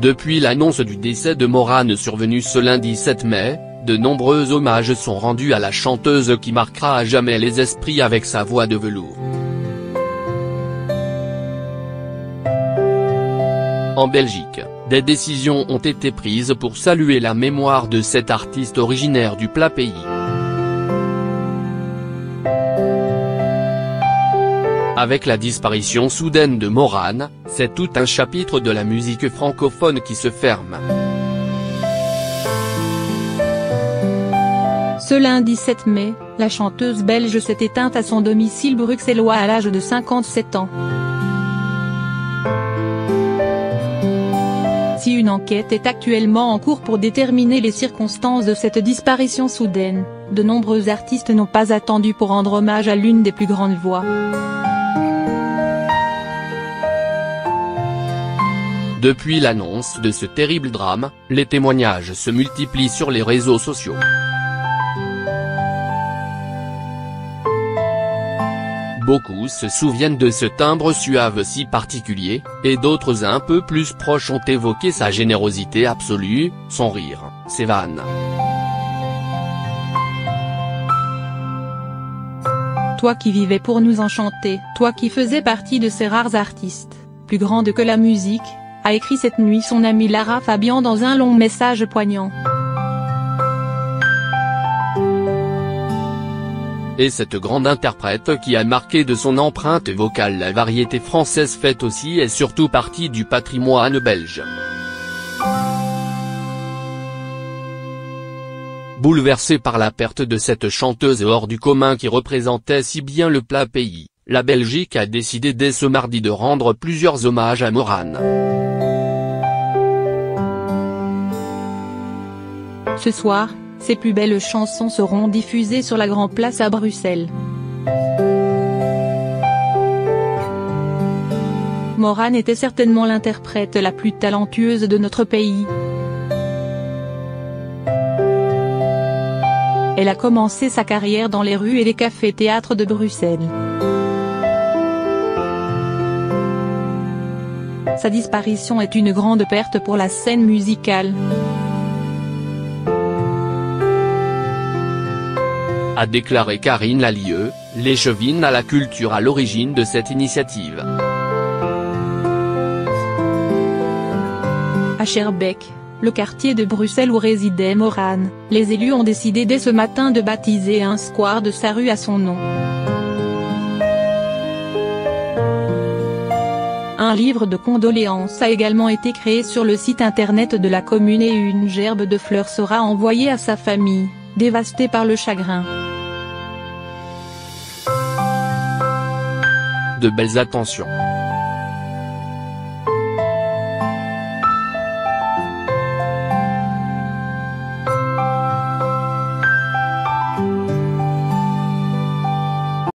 Depuis l'annonce du décès de Morane survenu ce lundi 7 mai, de nombreux hommages sont rendus à la chanteuse qui marquera à jamais les esprits avec sa voix de velours. En Belgique, des décisions ont été prises pour saluer la mémoire de cet artiste originaire du plat pays. Avec la disparition soudaine de Morane, c'est tout un chapitre de la musique francophone qui se ferme. Ce lundi 7 mai, la chanteuse belge s'est éteinte à son domicile bruxellois à l'âge de 57 ans. Si une enquête est actuellement en cours pour déterminer les circonstances de cette disparition soudaine, de nombreux artistes n'ont pas attendu pour rendre hommage à l'une des plus grandes voix. Depuis l'annonce de ce terrible drame, les témoignages se multiplient sur les réseaux sociaux. Beaucoup se souviennent de ce timbre suave si particulier, et d'autres un peu plus proches ont évoqué sa générosité absolue, son rire, ses vannes. Toi qui vivais pour nous enchanter, toi qui faisais partie de ces rares artistes, plus grandes que la musique, a écrit cette nuit son ami Lara Fabian dans un long message poignant. Et cette grande interprète qui a marqué de son empreinte vocale la variété française fait aussi et surtout partie du patrimoine belge. Bouleversée par la perte de cette chanteuse hors du commun qui représentait si bien le plat pays, la Belgique a décidé dès ce mardi de rendre plusieurs hommages à Morane. Ce soir, ses plus belles chansons seront diffusées sur la Grand Place à Bruxelles. Morane était certainement l'interprète la plus talentueuse de notre pays. Elle a commencé sa carrière dans les rues et les cafés-théâtres de Bruxelles. Sa disparition est une grande perte pour la scène musicale. A déclaré Karine Lallieu, l'échevine à la culture à l'origine de cette initiative. À Scherbeck, le quartier de Bruxelles où résidait Morane, les élus ont décidé dès ce matin de baptiser un square de sa rue à son nom. Un livre de condoléances a également été créé sur le site internet de la commune et une gerbe de fleurs sera envoyée à sa famille, dévastée par le chagrin. De belles attentions.